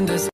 in this